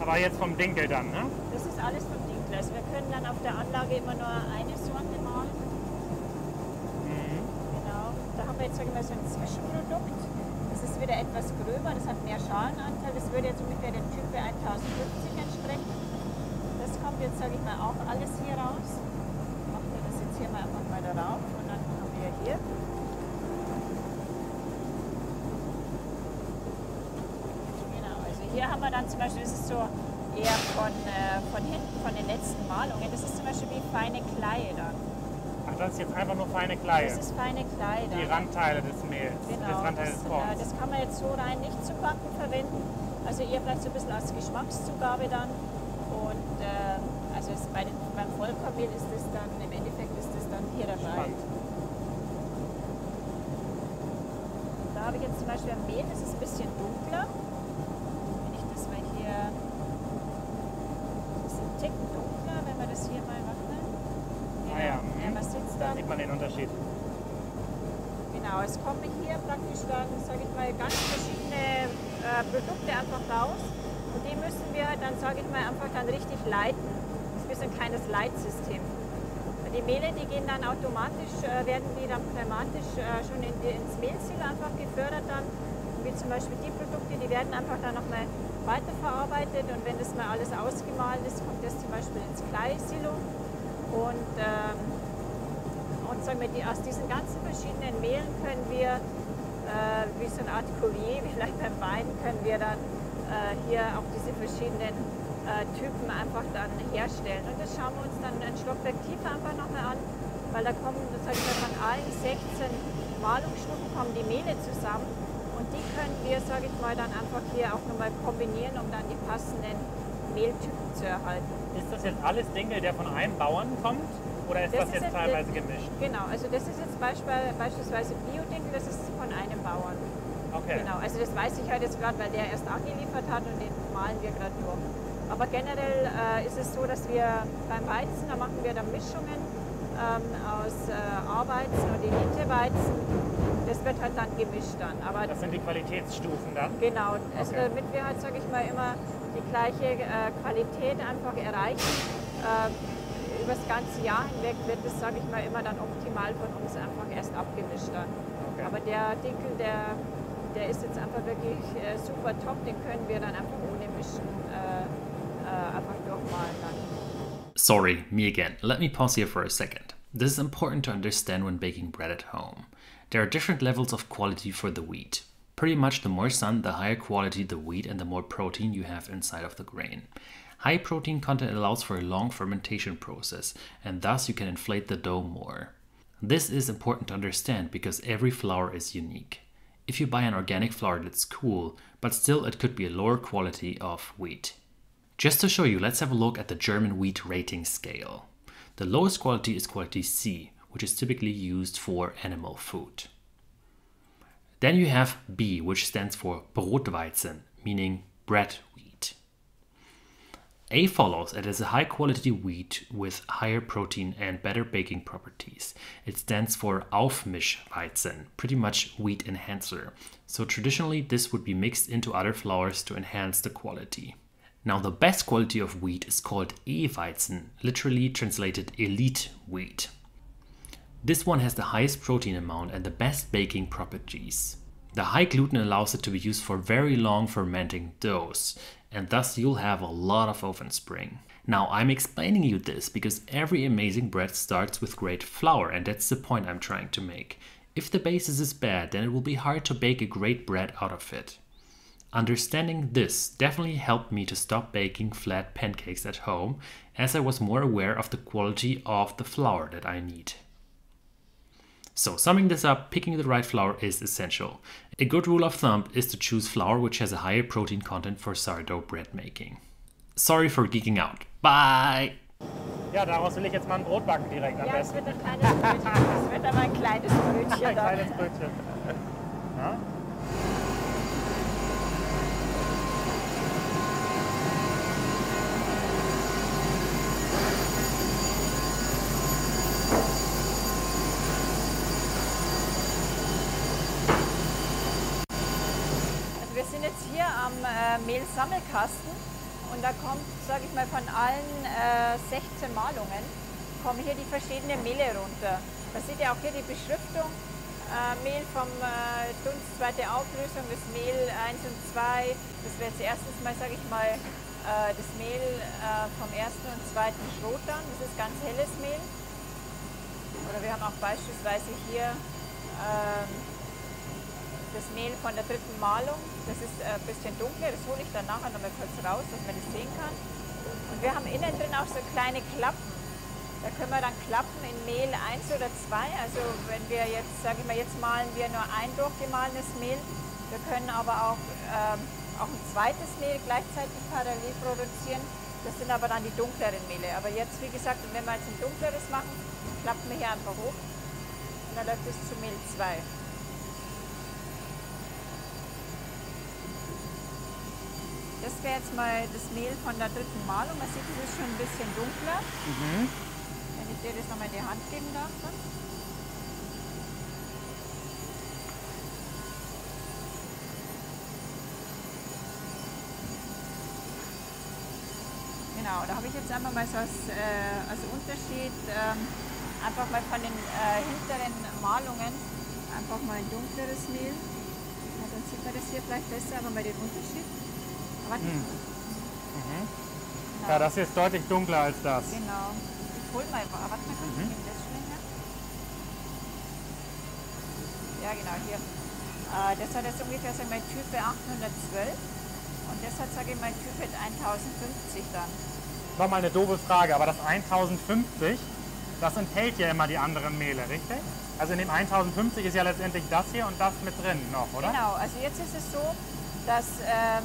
S1: Aber jetzt vom Dinkel dann, ne?
S2: Das ist alles vom Dinkel. Also wir können dann auf der Anlage immer nur eine Sorte malen.
S1: Mhm.
S2: Genau. Da haben wir jetzt, sagen wir so ein Zwischenprodukt. Das ist wieder etwas gröber, das hat mehr Schalenanteil. Das würde jetzt ungefähr der Type 1050 entsprechen. Das kommt jetzt, sage ich mal, auch alles hier raus. Macht ihr das jetzt hier mal einfach mal darauf und dann haben wir hier. Genau, also hier haben wir dann zum Beispiel, das ist so eher von, äh, von hinten, von den letzten Malungen. Das ist zum Beispiel wie feine Kleie dann.
S1: Das ist jetzt einfach nur feine Kleie.
S2: Das ist feine Kleie
S1: Die. Randteile des Mehls, des
S2: Genau,
S1: Randteil
S2: das,
S1: des
S2: äh,
S1: Korns.
S2: das kann man jetzt so rein nicht zu backen verwenden. Also eher vielleicht so ein bisschen als Geschmackszugabe dann. Und äh, also bei den, beim Vollkornmehl ist das dann, im Endeffekt ist das dann hier dabei.
S1: Spannend.
S2: Da habe ich jetzt zum Beispiel ein Mehl, das ist ein bisschen dunkler. Wenn ich das mal hier, das ist ein Ticken dunkler, wenn wir das hier mal machen.
S1: Ah ja, mhm.
S2: ja man sieht es
S1: Da
S2: dann.
S1: sieht man den Unterschied.
S2: Genau, es kommen hier praktisch dann, sage ich mal, ganz verschiedene äh, Produkte einfach raus. Und die müssen wir dann, sage ich mal, einfach dann richtig leiten. Das ist ein kleines Leitsystem. Die Mehle, die gehen dann automatisch, äh, werden die dann pneumatisch äh, schon in ins Mehlsilo einfach gefördert dann. Wie zum Beispiel die Produkte, die werden einfach dann nochmal weiterverarbeitet und wenn das mal alles ausgemahlen ist, kommt das zum Beispiel ins Kleisilo. Und ähm, sagen wir, die, aus diesen ganzen verschiedenen Mehlen können wir, äh, wie so eine Art Collier, vielleicht beim Wein, können wir dann äh, hier auch diese verschiedenen äh, Typen einfach dann herstellen. Und das schauen wir uns dann ein Stockwerk tiefer einfach nochmal an, weil da kommen, das mal, von allen 16 Malungsstufen kommen die Mehle zusammen. Und die können wir, sage ich mal, dann einfach hier auch nochmal kombinieren, um dann die passenden Mehltypen zu erhalten.
S1: Ist das jetzt alles Dinkel, der von einem Bauern kommt? Oder ist das,
S2: Das ist
S1: jetzt
S2: jetzt-
S1: teilweise gemischt?
S2: Genau, also das ist jetzt beispiel, beispielsweise Biodinkel, das ist von einem Bauern.
S1: Okay.
S2: Genau, also das weiß ich halt jetzt gerade, weil der erst angeliefert hat und den malen wir gerade durch. Aber generell äh, ist es so, dass wir beim Weizen, da machen wir dann Mischungen ähm, aus äh, A-Weizen und Elite-Weizen. Das wird halt dann gemischt dann. Aber
S1: Das sind die Qualitätsstufen dann.
S2: Genau, also
S1: Okay.
S2: damit wir halt, sage ich mal, immer die gleiche äh, Qualität einfach erreichen. Über das ganze Jahr hinweg wird das, sage ich mal, immer dann optimal von uns einfach erst abgemischt dann.
S1: Okay.
S2: Aber der Dinkel, der, der ist jetzt einfach wirklich äh, super top, den können wir dann einfach ohne Mischen äh, äh, einfach durchmalen dann.
S3: Sorry, me again. Let me pause here for a second. This is important to understand when baking bread at home. There are different levels of quality for the wheat. Pretty much the more sun, the higher quality the wheat and the more protein you have inside of the grain. High protein content allows for a long fermentation process, and thus you can inflate the dough more. This is important to understand because every flour is unique. If you buy an organic flour, that's cool, but still it could be a lower quality of wheat. Just to show you, let's have a look at the German wheat rating scale. The lowest quality is quality C, which is typically used for animal food. Then you have B, which stands for Brotweizen, meaning bread wheat. A follows, it is a high quality wheat with higher protein and better baking properties. It stands for Aufmischweizen, pretty much wheat enhancer. So traditionally, this would be mixed into other flours to enhance the quality. Now, the best quality of wheat is called E-Weizen, literally translated elite wheat. This one has the highest protein amount and the best baking properties. The high gluten allows it to be used for very long fermenting doughs, and thus you'll have a lot of oven spring. Now, I'm explaining you this because every amazing bread starts with great flour, and that's the point I'm trying to make. If the basis is bad, then it will be hard to bake a great bread out of it. Understanding this definitely helped me to stop baking flat pancakes at home, as I was more aware of the quality of the flour that I need. So, summing this up, picking the right flour is essential. A good rule of thumb is to choose flour which has a higher protein content for sourdough bread making. Sorry for geeking out. Bye!
S1: Ja, daraus will ich jetzt mal ein Brot backen direkt am
S2: Ja, es
S1: besten.
S2: wird ein kleines Brötchen. Es wird aber ein kleines Brötchen
S1: Ein kleines Brötchen. Ja?
S2: Mehlsammelkasten und da kommt, sage ich mal, von allen äh, 16 Malungen kommen hier die verschiedenen Mehle runter. Da seht ihr auch hier die Beschriftung. Äh, Mehl vom äh, Dunst, zweite Auflösung, das Mehl 1 und 2. Das wäre jetzt erstens mal, sage ich mal, äh, das Mehl äh, vom ersten und zweiten Schrotern. Das ist ganz helles Mehl. Oder wir haben auch beispielsweise hier ähm, das Mehl von der dritten Malung. Das ist ein bisschen dunkler, das hole ich dann nachher nochmal kurz raus, dass man das sehen kann. Und wir haben innen drin auch so kleine Klappen. Da können wir dann klappen in Mehl 1 oder 2. Also wenn wir jetzt, sage ich mal, jetzt malen wir nur ein durchgemahlenes Mehl. Wir können aber auch, ähm, auch ein zweites Mehl gleichzeitig parallel produzieren. Das sind aber dann die dunkleren Mehle. Aber jetzt, wie gesagt, wenn wir jetzt ein dunkleres machen, klappen wir hier einfach hoch und dann läuft es zu Mehl 2. Das wäre jetzt mal das Mehl von der dritten Malung. Man sieht, es ist schon ein bisschen dunkler. Mhm ich dir das nochmal in die Hand geben darf. Dann. Genau, da habe ich jetzt einfach mal so als, äh, als Unterschied ähm, einfach mal von den äh, hinteren Malungen einfach mal ein dunkleres Mehl. Ja, dann sieht man das hier vielleicht besser, aber mal den Unterschied. Hm.
S1: mhm. genau. Ja, das hier ist deutlich dunkler als das.
S2: Genau hol mal, warte mal kurz, mhm. ich das schneller. Ja, genau, hier. Äh, das hat jetzt ungefähr, sagen wir, Type 812 und das hat, sage ich mal, Type 1050 dann.
S1: Nochmal eine doofe Frage, aber das 1050, das enthält ja immer die anderen Mehle, richtig? Also in dem 1050 ist ja letztendlich das hier und das mit drin noch, oder?
S2: Genau, also jetzt ist es so, dass ähm,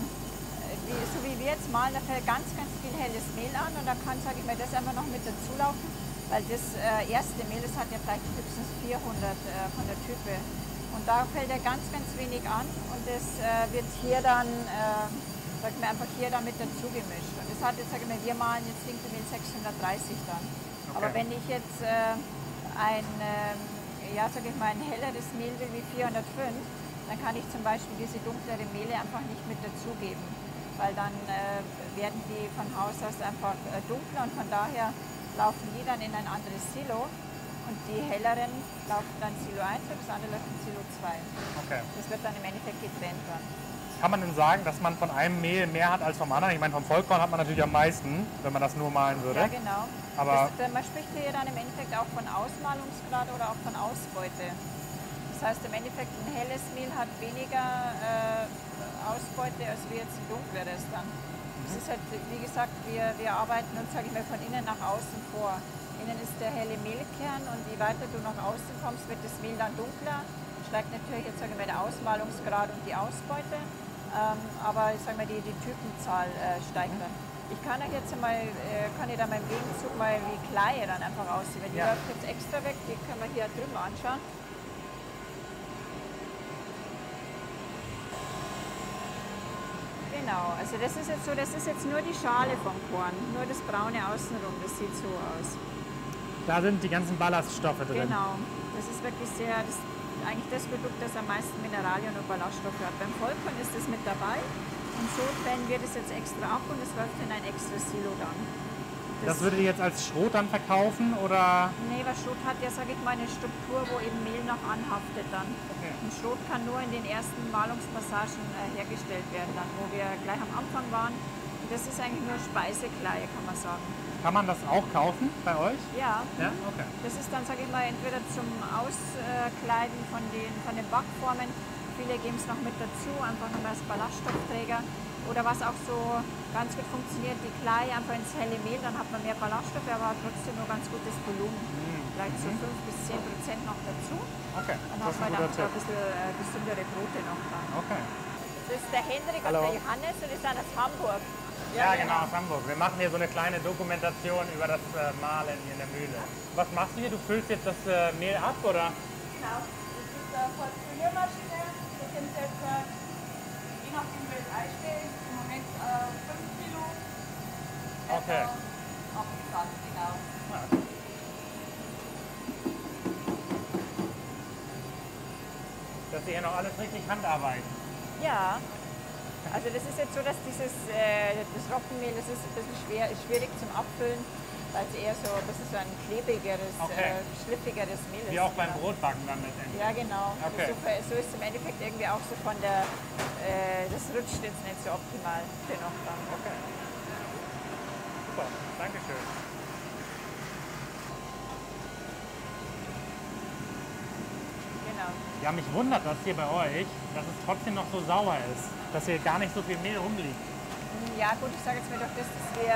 S2: wie, so wie wir jetzt malen, da fällt ganz, ganz viel helles Mehl an und da kann, sage ich mal, das einfach noch mit dazu laufen, weil das äh, erste Mehl, das hat ja vielleicht höchstens 400 äh, von der Type. Und da fällt ja ganz, ganz wenig an und das äh, wird hier dann, äh, sag ich mal, einfach hier dann mit dazu gemischt. Und das hat jetzt, sage ich mal, wir malen jetzt Dinkelmehl 630 dann. Okay. Aber wenn ich jetzt äh, ein, ähm, ja, sag ich mal, ein helleres Mehl will wie 405, dann kann ich zum Beispiel diese dunklere Mehle einfach nicht mit dazugeben weil dann äh, werden die von Haus aus einfach äh, dunkler und von daher laufen die dann in ein anderes Silo und die helleren laufen dann Silo 1 und das andere läuft in Silo 2. Okay. Das wird dann im Endeffekt getrennt dann.
S1: Kann man denn sagen, dass man von einem Mehl mehr hat als vom anderen? Ich meine, vom Vollkorn hat man natürlich am meisten, wenn man das nur malen würde.
S2: Ja, genau. Aber das, man spricht hier dann im Endeffekt auch von Ausmalungsgrad oder auch von Ausbeute. Das heißt, im Endeffekt ein helles Mehl hat weniger äh, Ausbeute, als wir jetzt ein dunkleres dann. Es ist halt, wie gesagt, wir, wir arbeiten uns, sage ich mal, von innen nach außen vor. Innen ist der helle Mehlkern und je weiter du nach außen kommst, wird das Mehl dann dunkler. Steigt natürlich jetzt, sage ich mal, der Ausmalungsgrad und die Ausbeute. Ähm, aber ich sage mal, die, die Typenzahl äh, steigt dann. Ich kann euch jetzt mal, äh, kann ich da mal im Gegenzug mal, wie Kleie dann einfach aussieht. Weil die ja. läuft jetzt extra weg, die können wir hier drüben anschauen. Genau, also das ist jetzt so, das ist jetzt nur die Schale vom Korn, nur das braune Außenrum, das sieht so aus.
S1: Da sind die ganzen Ballaststoffe drin.
S2: Genau, das ist wirklich sehr, das, eigentlich das Produkt, das am meisten Mineralien und Ballaststoffe hat. Beim Vollkorn ist das mit dabei und so trennen wir das jetzt extra ab und es läuft in ein extra Silo dann.
S1: Das, das würdet ihr jetzt als Schrot dann verkaufen oder?
S2: Nee, weil Schrot hat ja, sage ich mal, eine Struktur, wo eben Mehl noch anhaftet dann. Okay. Und Schrot kann nur in den ersten Malungspassagen äh, hergestellt werden, dann, wo wir gleich am Anfang waren. Und das ist eigentlich nur Speisekleie, kann man sagen.
S1: Kann man das auch kaufen bei euch?
S2: Ja. ja? Okay. Das ist dann, sage ich mal, entweder zum Auskleiden von den, von den Backformen. Viele geben es noch mit dazu, einfach nur als Ballaststoffträger. Oder was auch so ganz gut funktioniert, die Klei einfach ins helle Mehl, dann hat man mehr Ballaststoffe, aber trotzdem nur ganz gutes Volumen. Mhm. Vielleicht so 5 mhm. bis 10 Prozent noch dazu.
S1: Okay.
S2: Dann hat man dann ein bisschen äh, gesündere Brote noch dran.
S1: Okay.
S2: Das ist der Hendrik Hallo. und der Johannes und die sind aus Hamburg.
S1: Ja, ja genau, aus Hamburg. Wir machen hier so eine kleine Dokumentation über das äh, Mahlen hier in der Mühle. Was machst du hier? Du füllst jetzt das äh, Mehl ab, oder?
S2: Genau. Das ist eine Portioniermaschine. Das sind jetzt äh, nachdem wir es einstellen, im Moment äh, 5 Kilo.
S1: Okay.
S2: Abgesandt, genau. Ja.
S1: Dass Sie hier noch alles richtig handarbeiten.
S2: Ja. Also das ist jetzt so, dass dieses äh, das Roggenmehl, das ist ein bisschen schwer, ist schwierig zum Abfüllen, weil es eher so, das ist so ein klebrigeres,
S1: Okay.
S2: äh, schliffigeres Mehl ist.
S1: Wie auch beim. Brotbacken dann letztendlich.
S2: Ja, genau.
S1: Okay.
S2: So, so ist es im Endeffekt irgendwie auch so von der, äh, das rutscht jetzt nicht so optimal dennoch dann.
S1: Okay. Super, Dankeschön.
S2: Genau.
S1: Ja, mich wundert das hier bei euch, dass es trotzdem noch so sauer ist. Dass hier gar nicht so viel Mehl rumliegt.
S2: Ja gut, ich sage jetzt mal doch das, dass wir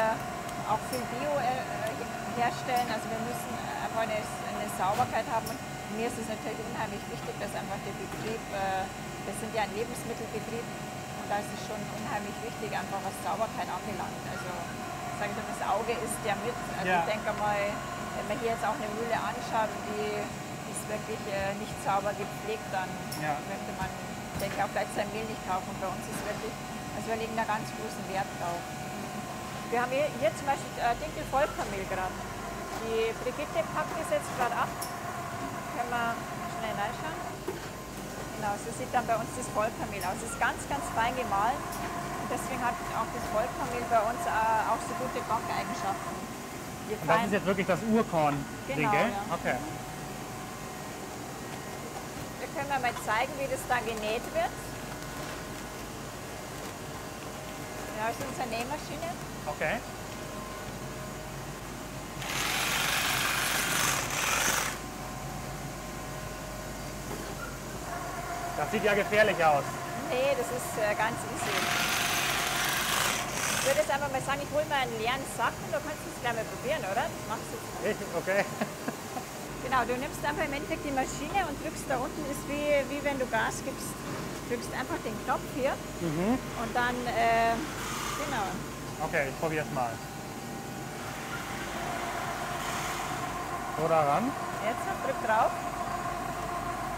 S2: auch viel Bio äh, herstellen. Also wir müssen einfach eine, eine Sauberkeit haben. Und mir ist es natürlich unheimlich wichtig, dass einfach der Betrieb, äh, wir sind ja ein Lebensmittelbetrieb und da ist es schon unheimlich wichtig, einfach was Sauberkeit anbelangt. Also sage ich mal, das Auge ist ja mit. Also
S1: Ja.
S2: ich denke mal, wenn man hier jetzt auch eine Mühle anschaut und die ist wirklich äh, nicht sauber gepflegt, dann
S1: Ja.
S2: möchte man, denke ich, auch gleich sein Mehl nicht kaufen. Bei uns ist wirklich, also wir legen da ganz großen Wert drauf. Wir haben hier, hier zum Beispiel äh, Dinkel Vollkornmehl gerade. Die Brigitte packt das jetzt gerade ab. Können wir schnell reinschauen. Genau, so sieht dann bei uns das Vollkornmehl aus. Es ist ganz, ganz fein gemahlen. Und deswegen hat auch das Vollkornmehl bei uns äh, auch so gute Backeigenschaften.
S1: Das ist jetzt wirklich das Urkorn-Ding,
S2: Genau,
S1: gell?
S2: ja.
S1: Okay.
S2: Da können wir mal zeigen, wie das dann genäht wird. Das ist unsere Nähmaschine.
S1: Okay. Das sieht ja gefährlich aus.
S2: Nee, das ist äh, ganz easy. Ich würde jetzt einfach mal sagen, ich hole mal einen leeren Sack und du kannst es gleich mal probieren, oder? Das machst du.
S1: Ich, okay.
S2: Genau, du nimmst einfach im Endeffekt die Maschine und drückst da unten, ist wie, wie wenn du Gas gibst. Drückst einfach den Knopf hier und dann, äh, genau.
S1: Okay, ich probiere es mal. So daran.
S2: Jetzt drück drauf.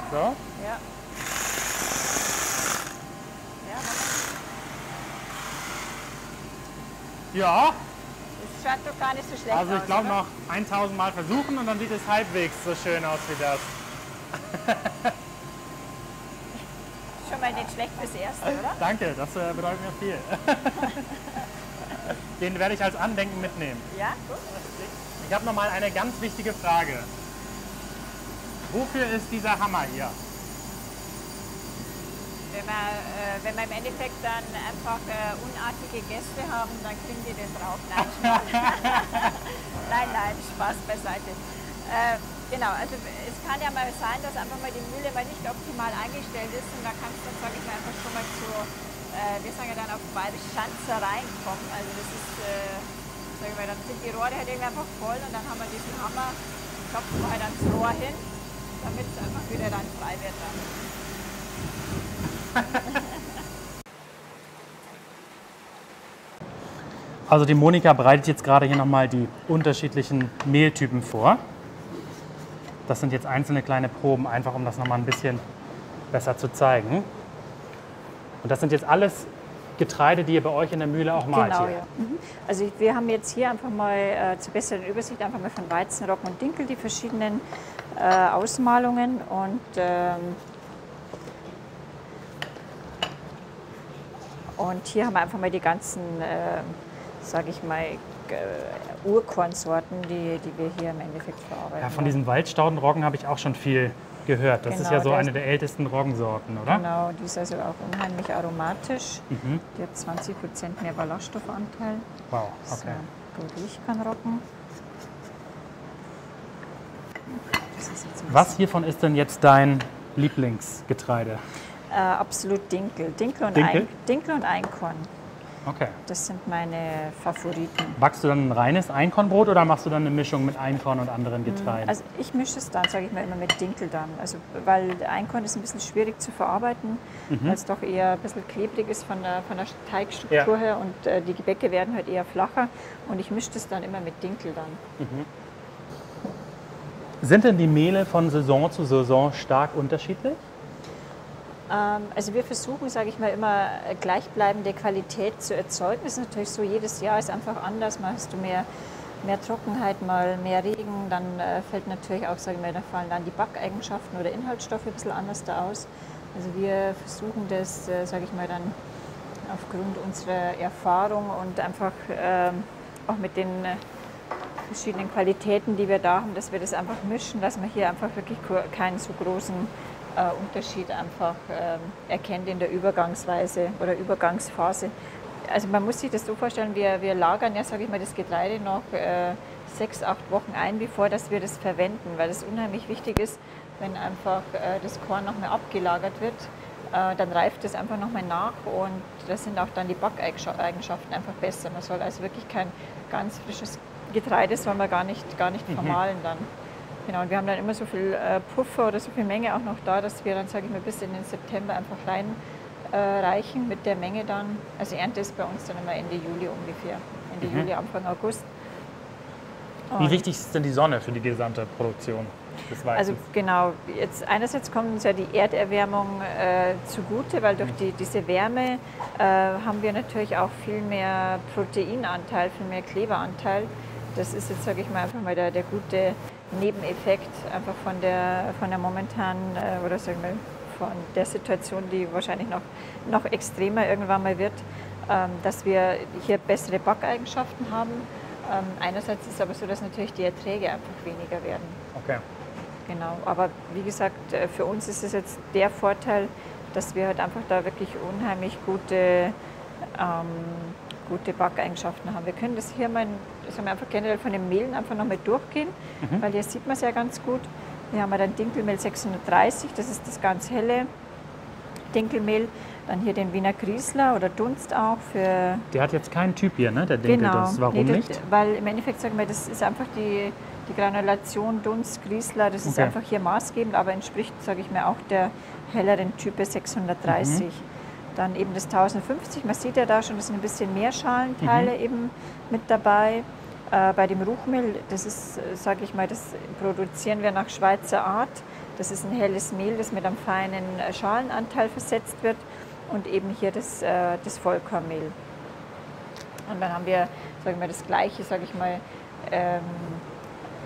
S1: So.
S2: Ja. Ja.
S1: Ja,
S2: schaut doch gar nicht so schlecht
S1: also
S2: aus.
S1: ich glaube noch 1000 Mal versuchen und dann sieht es halbwegs so schön aus wie das.
S2: Schon mal nicht schlecht fürs Erste, oder?
S1: Danke, das äh, bedeutet mir viel. Den werde ich als Andenken mitnehmen.
S2: Ja, gut.
S1: Ich habe noch mal eine ganz wichtige Frage. Wofür ist dieser Hammer hier?
S2: Wenn wir, äh, wenn wir im Endeffekt dann einfach äh, unartige Gäste haben, dann kriegen die den drauf. Nein, Spaß. nein, nein, Spaß beiseite. Äh, genau, also es kann ja mal sein, dass einfach mal die Mühle mal nicht optimal eingestellt ist und da kann es dann, sage ich mal, einfach schon mal zu, äh, wir sagen ja dann auf bayerisch Schanzereien kommen. Also das ist, äh, sag ich mal, dann sind die Rohre halt irgendwie einfach voll und dann haben wir diesen Hammer, klopfen wir halt ans Rohr hin, damit es einfach wieder dann frei wird. Dann.
S1: Also die Monika bereitet jetzt gerade hier nochmal die unterschiedlichen Mehltypen vor. Das sind jetzt einzelne kleine Proben, einfach um das nochmal ein bisschen besser zu zeigen. Und das sind jetzt alles Getreide, die ihr bei euch in der Mühle auch malt.
S2: Genau,
S1: hier.
S2: ja. Mhm. Also wir haben jetzt hier einfach mal äh, zur besseren Übersicht einfach mal von Weizen, Roggen und Dinkel die verschiedenen äh, Ausmalungen und ähm, und hier haben wir einfach mal die ganzen, äh, sage ich mal, äh, Urkornsorten, die, die wir hier im Endeffekt verarbeiten.
S1: Ja, von diesen Waldstaudenroggen habe ich auch schon viel gehört. Das ist
S2: Genau,
S1: ja so
S2: der
S1: eine
S2: ist-
S1: der ältesten Roggensorten, oder?
S2: Genau, die ist also auch unheimlich aromatisch.
S1: Mhm.
S2: Die hat 20 Prozent mehr Ballaststoffanteil.
S1: Wow,
S2: So,
S1: okay.
S2: gut, ich kann rocken. Das ist jetzt ein
S1: Was hiervon ist denn jetzt dein Lieblingsgetreide?
S2: Äh, absolut Dinkel. Dinkel und,
S1: Dinkel?
S2: Ein, Dinkel und Einkorn.
S1: Okay.
S2: Das sind meine Favoriten.
S1: Backst du dann ein reines Einkornbrot oder machst du dann eine Mischung mit Einkorn und anderen Getreiden?
S2: Also ich mische es dann, sage ich mal, immer mit Dinkel dann. Also, weil Einkorn ist ein bisschen schwierig zu verarbeiten,
S1: Mhm.
S2: weil es doch eher ein bisschen klebrig ist von der, von der Teigstruktur
S1: Ja.
S2: her und äh, die Gebäcke werden halt eher flacher. Und ich mische das dann immer mit Dinkel dann.
S1: Sind denn die Mehle von Saison zu Saison stark unterschiedlich?
S2: Ähm, also wir versuchen, sage ich mal, immer äh, gleichbleibende Qualität zu erzeugen. Das ist natürlich so, jedes Jahr ist einfach anders. Mal hast du mehr, mehr Trockenheit, mal mehr Regen. Dann äh, fällt natürlich auch, sage ich mal, da fallen dann die Backeigenschaften oder Inhaltsstoffe ein bisschen anders da aus. Also wir versuchen das, äh, sage ich mal, dann aufgrund unserer Erfahrung und einfach ähm, auch mit den verschiedenen Qualitäten, die wir da haben, dass wir das einfach mischen, dass man hier einfach wirklich keinen so großen äh, Unterschied einfach äh, erkennt in der Übergangsweise oder Übergangsphase. Also man muss sich das so vorstellen, wir, wir lagern ja, sage ich mal, das Getreide noch äh, sechs, acht Wochen ein, bevor dass wir das verwenden, weil es unheimlich wichtig ist, wenn einfach äh, das Korn noch mehr abgelagert wird, äh, dann reift es einfach noch mal nach und das sind auch dann die Backeigenschaften einfach besser. Man soll also wirklich kein ganz frisches Getreide soll man gar nicht, gar nicht mhm. vermahlen dann. Genau, und wir haben dann immer so viel äh, Puffer oder so viel Menge auch noch da, dass wir dann, sage ich mal, bis in den September einfach reinreichen äh, mit der Menge dann. Also Ernte ist bei uns dann immer Ende Juli ungefähr. Ende mhm. Juli, Anfang August.
S1: Und Wie wichtig ist denn die Sonne für die gesamte Produktion?
S2: Also genau, jetzt einerseits kommt uns ja die Erderwärmung äh, zugute, weil durch die, diese Wärme äh, haben wir natürlich auch viel mehr Proteinanteil, viel mehr Kleberanteil. Das ist jetzt, sage ich mal, einfach mal der, der gute Nebeneffekt einfach von der, von der momentanen, äh, oder sagen wir, von der Situation, die wahrscheinlich noch, noch extremer irgendwann mal wird, ähm, dass wir hier bessere Backeigenschaften haben. Ähm, einerseits ist es aber so, dass natürlich die Erträge einfach weniger werden.
S1: Okay.
S2: Genau, aber wie gesagt, äh, für uns ist es jetzt der Vorteil, dass wir halt einfach da wirklich unheimlich gute, ähm, gute Backeigenschaften haben. Wir können das hier mal, das haben wir einfach generell von den Mehlen einfach nochmal durchgehen, mhm. weil hier sieht man es ja ganz gut. Hier haben wir dann Dinkelmehl 630, das ist das ganz helle Dinkelmehl. Dann hier den Wiener Griesler oder Dunst auch für.
S1: Der hat jetzt keinen Typ hier, ne? Der Dinkeldunst.
S2: Genau.
S1: Warum
S2: nee,
S1: das,
S2: nicht? Weil im Endeffekt sagen wir, das ist einfach die, die Granulation Dunst, Griesler, das ist einfach hier maßgebend, aber entspricht, sage ich mir, auch der helleren Type 630. Mhm. Dann eben das 1050, man sieht ja da schon, das sind ein bisschen mehr Schalenteile mhm. eben mit dabei. Äh, bei dem Ruchmehl, das ist, sage ich mal, das produzieren wir nach Schweizer Art. Das ist ein helles Mehl, das mit einem feinen Schalenanteil versetzt wird und eben hier das, äh, das Vollkornmehl. Und dann haben wir, sagen wir, das gleiche, sage ich mal, ähm,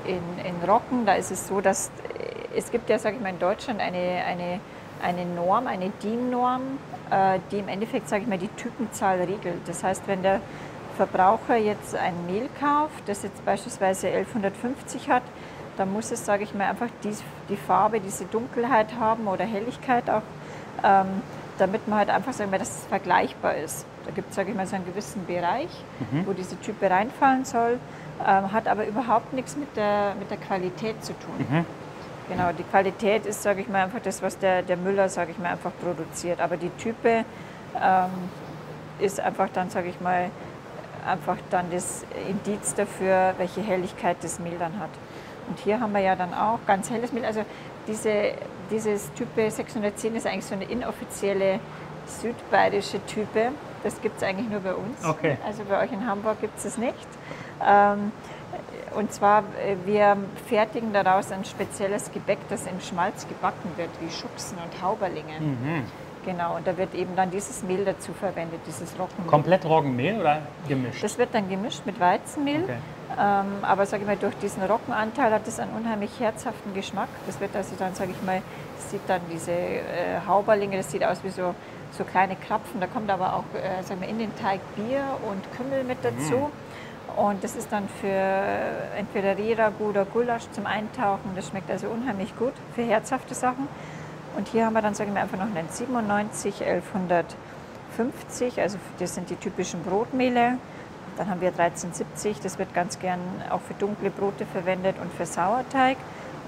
S2: in, in Rocken. Da ist es so, dass äh, es gibt ja, sage ich mal, in Deutschland eine, eine, eine Norm, eine DIN-Norm, äh, die im Endeffekt, sage ich mal, die Typenzahl regelt. Das heißt, wenn der Verbraucher jetzt ein Mehl kauft, das jetzt beispielsweise 1150 hat, dann muss es, sage ich mal, einfach die, die Farbe, diese Dunkelheit haben oder Helligkeit auch, ähm, damit man halt einfach sagen wir, dass es vergleichbar ist. Da gibt es, sage ich mal, so einen gewissen Bereich, mhm. wo diese Type reinfallen soll, ähm, hat aber überhaupt nichts mit der, mit der Qualität zu tun. Mhm. Genau, die Qualität ist, sage ich mal, einfach das, was der, der Müller, sage ich mal, einfach produziert. Aber die Type ähm, ist einfach dann, sage ich mal, einfach dann das Indiz dafür, welche Helligkeit das Mehl dann hat. Und hier haben wir ja dann auch ganz helles Mehl. Also diese, dieses Type 610 ist eigentlich so eine inoffizielle südbayerische Type. Das gibt es eigentlich nur bei uns.
S1: Okay.
S2: Also bei euch in Hamburg gibt es es nicht. Ähm, und zwar, äh, wir fertigen daraus ein spezielles Gebäck, das in Schmalz gebacken wird, wie Schuchsen und Hauberlinge. Mhm. Genau, und da wird eben dann dieses Mehl dazu verwendet, dieses Roggenmehl.
S1: Komplett Roggenmehl oder gemischt?
S2: Das wird dann gemischt mit Weizenmehl. Okay. Ähm, aber sage ich mal, durch diesen Roggenanteil hat es einen unheimlich herzhaften Geschmack. Das wird also dann, sage ich mal, sieht dann diese äh, Hauberlinge, das sieht aus wie so, so kleine Krapfen. Da kommt aber auch, äh, sagen wir, in den Teig Bier und Kümmel mit dazu. Mm. Und das ist dann für äh, entweder Riragu oder Gulasch zum Eintauchen. Das schmeckt also unheimlich gut für herzhafte Sachen. Und hier haben wir dann, sagen wir, einfach noch einen 97, 1150. Also das sind die typischen Brotmehle. Dann haben wir 1370, das wird ganz gern auch für dunkle Brote verwendet und für Sauerteig.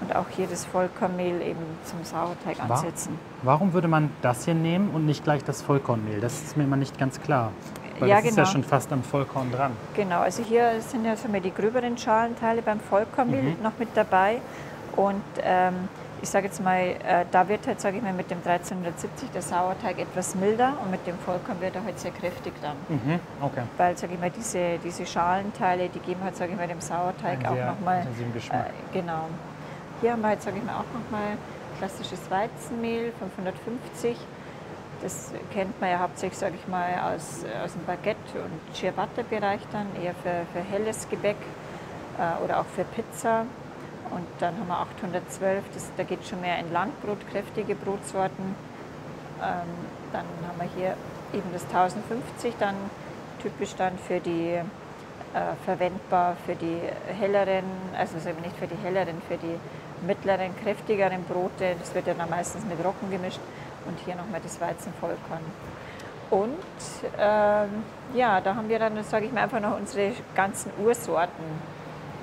S2: Und auch hier das Vollkornmehl eben zum Sauerteig ansetzen.
S1: Warum würde man das hier nehmen und nicht gleich das Vollkornmehl? Das ist mir immer nicht ganz klar. Weil
S2: ja,
S1: das
S2: genau.
S1: ist ja schon fast am Vollkorn dran.
S2: Genau, also hier sind ja so die gröberen Schalenteile beim Vollkornmehl mhm. noch mit dabei. Und ähm, ich sage jetzt mal, äh, da wird halt, sage ich mal, mit dem 1370 der Sauerteig etwas milder und mit dem Vollkorn wird er halt sehr kräftig dann.
S1: Mhm, okay.
S2: Weil, sage ich mal, diese, diese Schalenteile, die geben halt, sage ich mal, dem Sauerteig Ein auch nochmal. Äh, genau. Hier haben wir halt, sage ich mal, auch nochmal klassisches Weizenmehl, 550. Das kennt man ja hauptsächlich, sage ich mal, aus, aus dem Baguette- und Ciabatta-Bereich dann, eher für, für helles Gebäck äh, oder auch für Pizza. Und dann haben wir 812, das, da geht schon mehr in Landbrot, kräftige Brotsorten. Ähm, dann haben wir hier eben das 1050, dann typisch dann für die äh, verwendbar für die helleren, also nicht für die helleren, für die mittleren, kräftigeren Brote. Das wird ja dann meistens mit Roggen gemischt und hier nochmal das Weizenvollkorn. Und ähm, ja, da haben wir dann, sage ich mal, einfach noch unsere ganzen Ursorten,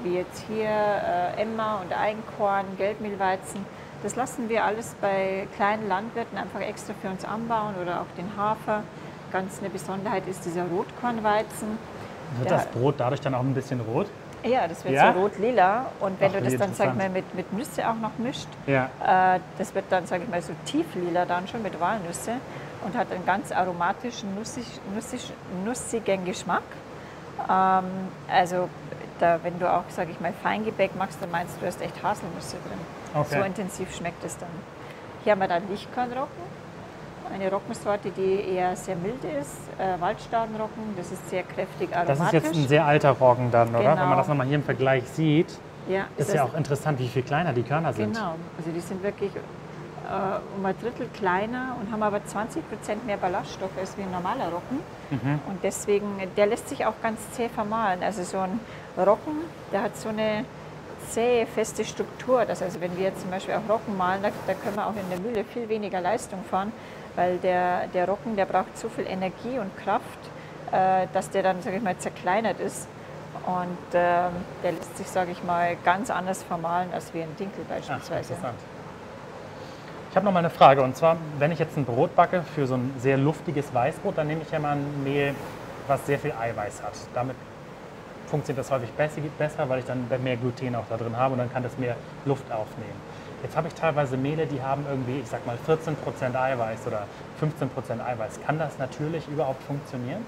S2: wie jetzt hier äh, Emma und Einkorn, Gelbmehlweizen. Das lassen wir alles bei kleinen Landwirten einfach extra für uns anbauen oder auch den Hafer. Ganz eine Besonderheit ist dieser Rotkornweizen.
S1: Wird das Brot dadurch dann auch ein bisschen rot?
S2: Ja, das wird ja? so rot-lila. Und wenn Ach, du das dann, sag ich mal, mit, mit Nüsse auch noch mischt, ja. äh, das wird dann, sag ich mal, so tieflila dann schon mit Walnüsse und hat einen ganz aromatischen, nussig, nussig, nussigen Geschmack. Ähm, also da, wenn du auch, sag ich mal, Feingebäck machst, dann meinst du, du hast echt Haselnüsse drin. Okay. So intensiv schmeckt es dann. Hier haben wir dann Lichtkornrocken eine Roggensorte, die eher sehr mild ist. Äh, Waldstaudenroggen, das ist sehr kräftig aromatisch.
S1: Das ist jetzt ein sehr alter Roggen dann, oder? Genau. Wenn man genau. das nochmal hier im Vergleich sieht, ja, ist, ist ja auch interessant, wie viel kleiner die Körner sind.
S2: Genau, also die sind wirklich äh, um ein Drittel kleiner und haben aber 20 Prozent mehr Ballaststoffe als wie ein normaler Roggen. Mhm. Und deswegen, der lässt sich auch ganz zäh vermahlen. Also so ein Roggen, der hat so eine zähe, feste Struktur. Das heißt, wenn wir jetzt zum Beispiel auch Roggen malen, da, da können wir auch in der Mühle viel weniger Leistung fahren, weil der, der Roggen, der braucht so viel Energie und Kraft, äh, dass der dann, sage ich mal, zerkleinert ist. Und äh, der lässt sich, sage ich mal, ganz anders vermahlen als wie ein Dinkel beispielsweise. Ach, interessant.
S1: Ich habe noch mal eine Frage und zwar, wenn ich jetzt ein Brot backe für so ein sehr luftiges Weißbrot, dann nehme ich ja mal ein Mehl, was sehr viel Eiweiß hat. Damit funktioniert das häufig besser, weil ich dann mehr Gluten auch da drin habe und dann kann das mehr Luft aufnehmen. Jetzt habe ich teilweise Mehle, die haben irgendwie, ich sag mal, 14% Eiweiß oder 15% Eiweiß. Kann das natürlich überhaupt funktionieren?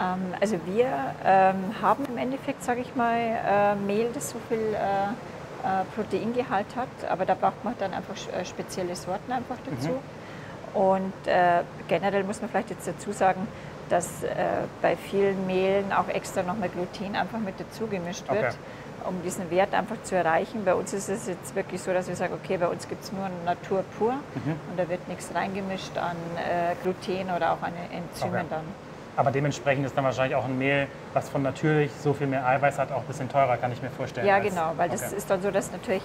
S2: Ähm, also wir ähm, haben im Endeffekt, sage ich mal, äh, Mehl, das so viel äh, äh, Proteingehalt hat, aber da braucht man dann einfach äh, spezielle Sorten einfach dazu. Mhm. Und äh, generell muss man vielleicht jetzt dazu sagen, dass äh, bei vielen Mehlen auch extra nochmal Gluten einfach mit dazu gemischt wird. Okay um diesen Wert einfach zu erreichen. Bei uns ist es jetzt wirklich so, dass wir sagen, okay, bei uns gibt es nur Natur pur mhm. und da wird nichts reingemischt an äh, Gluten oder auch an Enzymen okay. dann.
S1: Aber dementsprechend ist dann wahrscheinlich auch ein Mehl, was von natürlich so viel mehr Eiweiß hat, auch ein bisschen teurer, kann ich mir vorstellen.
S2: Ja, genau, weil okay. das ist dann so, dass natürlich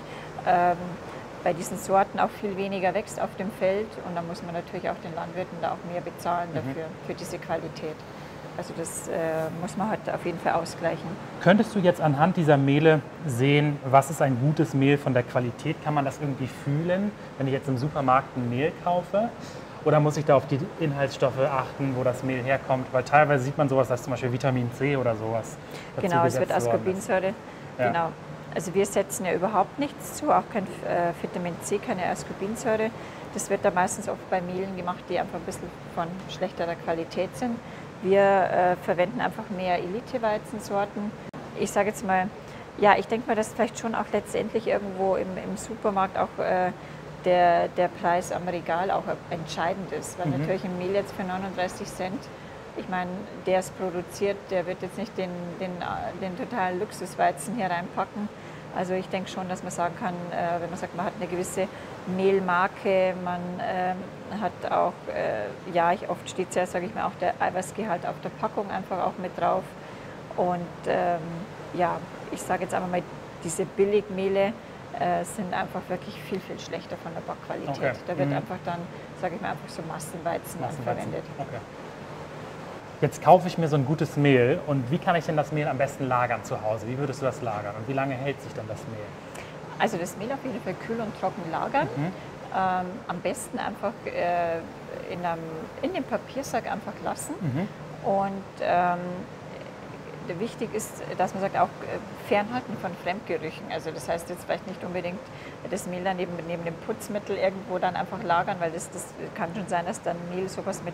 S2: ähm, bei diesen Sorten auch viel weniger wächst auf dem Feld und dann muss man natürlich auch den Landwirten da auch mehr bezahlen mhm. dafür, mhm. für diese Qualität. Also das äh, muss man halt auf jeden Fall ausgleichen.
S1: Könntest du jetzt anhand dieser Mehle sehen, was ist ein gutes Mehl von der Qualität? Kann man das irgendwie fühlen, wenn ich jetzt im Supermarkt ein Mehl kaufe? Oder muss ich da auf die Inhaltsstoffe achten, wo das Mehl herkommt? Weil teilweise sieht man sowas, als zum Beispiel Vitamin C oder sowas.
S2: Genau, es wird Ascorbinsäure. Ja. Genau. Also wir setzen ja überhaupt nichts zu, auch kein äh, Vitamin C, keine Ascorbinsäure. Das wird da meistens oft bei Mehlen gemacht, die einfach ein bisschen von schlechterer Qualität sind. Wir äh, verwenden einfach mehr Elite-Weizensorten. Ich sage jetzt mal, ja, ich denke mal, dass vielleicht schon auch letztendlich irgendwo im, im Supermarkt auch äh, der, der Preis am Regal auch entscheidend ist. Weil mhm. natürlich ein Mehl jetzt für 39 Cent, ich meine, der es produziert, der wird jetzt nicht den, den, den totalen Luxusweizen hier reinpacken. Also ich denke schon, dass man sagen kann, äh, wenn man sagt, man hat eine gewisse Mehlmarke, man ähm, hat auch, äh, ja, ich, oft steht ja, sage ich mal, auch der Eiweißgehalt auf der Packung einfach auch mit drauf. Und ähm, ja, ich sage jetzt einfach mal, diese Billigmehle äh, sind einfach wirklich viel, viel schlechter von der Backqualität. Okay. Da wird mhm. einfach dann, sage ich mal, einfach so Massenweizen, Massenweizen. verwendet. Okay.
S1: Jetzt kaufe ich mir so ein gutes Mehl und wie kann ich denn das Mehl am besten lagern zu Hause? Wie würdest du das lagern und wie lange hält sich denn das Mehl?
S2: Also das Mehl auf jeden Fall kühl und trocken lagern. Mhm. Ähm, am besten einfach äh, in, einem, in dem Papiersack einfach lassen. Mhm. Und ähm, wichtig ist, dass man sagt, auch äh, fernhalten von Fremdgerüchen. Also das heißt jetzt vielleicht nicht unbedingt das Mehl dann neben, neben dem Putzmittel irgendwo dann einfach lagern, weil das, das kann schon sein, dass dann Mehl sowas mit,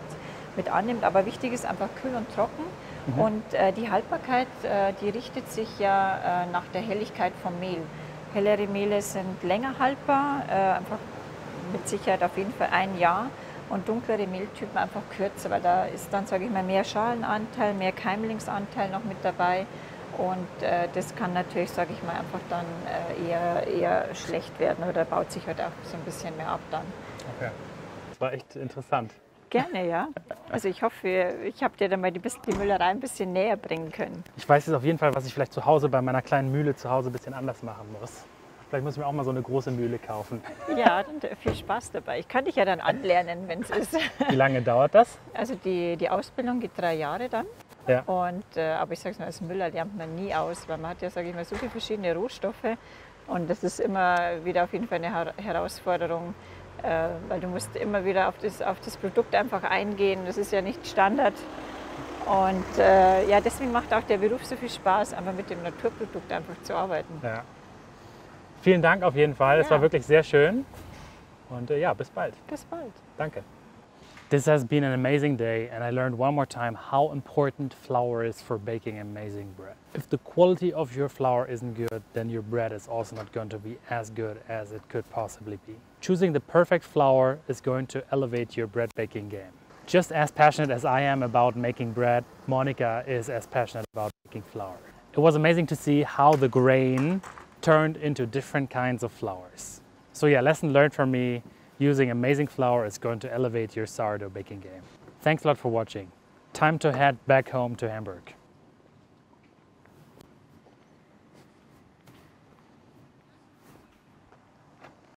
S2: mit annimmt. Aber wichtig ist einfach kühl und trocken. Mhm. Und äh, die Haltbarkeit, äh, die richtet sich ja äh, nach der Helligkeit vom Mehl. Hellere Mehle sind länger haltbar, äh, einfach mit Sicherheit auf jeden Fall ein Jahr und dunklere Mehltypen einfach kürzer, weil da ist dann, sage ich mal, mehr Schalenanteil, mehr Keimlingsanteil noch mit dabei. Und äh, das kann natürlich, sage ich mal, einfach dann äh, eher, eher schlecht werden oder baut sich halt auch so ein bisschen mehr ab dann. Okay.
S1: Das war echt interessant.
S2: Gerne, ja. Also ich hoffe, ich habe dir dann mal die, die Müllerei ein bisschen näher bringen können.
S1: Ich weiß jetzt auf jeden Fall, was ich vielleicht zu Hause bei meiner kleinen Mühle zu Hause ein bisschen anders machen muss. Vielleicht muss ich mir auch mal so eine große Mühle kaufen.
S2: Ja, dann viel Spaß dabei. Ich kann dich ja dann anlernen, wenn es ist.
S1: Wie lange dauert das?
S2: Also die, die Ausbildung geht drei Jahre dann.
S1: Ja.
S2: Und, äh, aber ich sage es mal, als Müller lernt man nie aus, weil man hat ja, sage ich mal, so viele verschiedene Rohstoffe. Und das ist immer wieder auf jeden Fall eine Her Herausforderung, äh, weil du musst immer wieder auf das, auf das Produkt einfach eingehen. Das ist ja nicht Standard. Und äh, ja, deswegen macht auch der Beruf so viel Spaß, einfach mit dem Naturprodukt einfach zu arbeiten.
S1: Ja. Vielen Dank auf jeden Fall. Es
S2: Ja.
S1: war wirklich sehr schön. Und äh, ja, bis bald.
S2: Bis bald.
S1: Danke. This has been an amazing day, and I learned one more time how important flour is for baking amazing bread. If the quality of your flour isn't good, then your bread is also not going to be as good as it could possibly be. Choosing the perfect flour is going to elevate your bread baking game. Just as passionate as I am about making bread, Monica is as passionate about making flour. It was amazing to see how the grain turned into different kinds of flours. So, yeah, lesson learned from me using amazing flour is going to elevate your sourdough baking game. Thanks a lot for watching. Time to head back home to Hamburg.